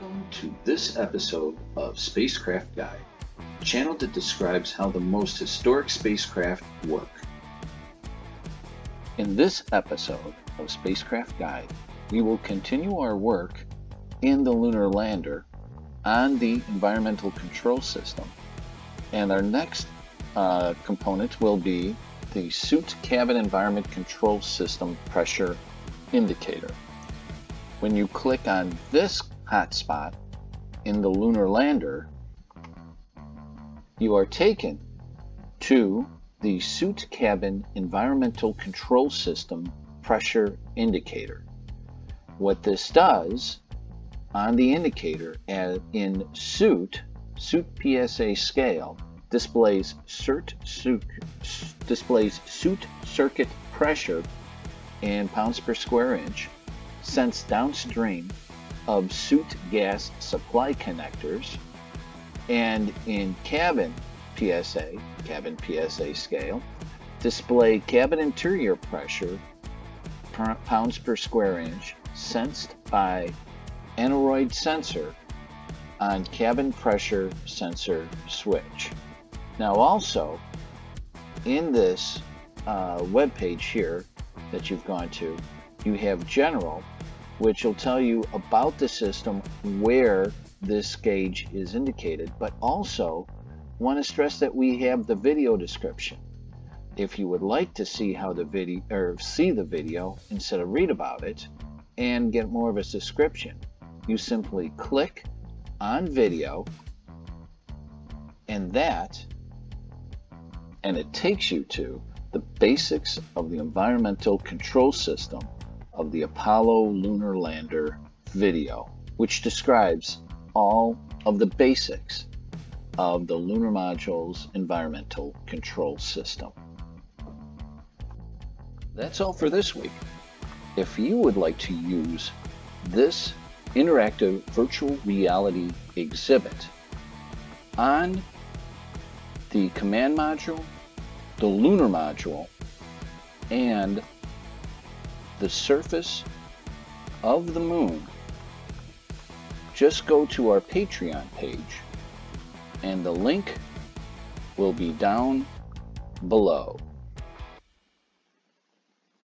Welcome to this episode of Spacecraft Guide, a channel that describes how the most historic spacecraft work. In this episode of Spacecraft Guide, we will continue our work in the lunar lander on the environmental control system. And our next uh, component will be the suit cabin environment control system pressure indicator. When you click on this hotspot in the lunar lander, you are taken to the suit cabin environmental control system pressure indicator. What this does on the indicator in suit, suit PSA scale, displays suit, suit, displays suit circuit pressure in pounds per square inch, sensed downstream of suit gas supply connectors, and in cabin PSA, cabin PSA scale, display cabin interior pressure pounds per square inch sensed by aneroid sensor on cabin pressure sensor switch. Now also, in this uh, web page here that you've gone to, you have general, which will tell you about the system where this gauge is indicated, but also want to stress that we have the video description. If you would like to see how the video or see the video instead of read about it and get more of a description, you simply click on video and that and it takes you to the basics of the environmental control system of the Apollo lunar lander video, which describes all of the basics of the lunar module's environmental control system. That's all for this week. If you would like to use this interactive virtual reality exhibit on the command module, the lunar module, and the surface of the moon, just go to our Patreon page and the link will be down below.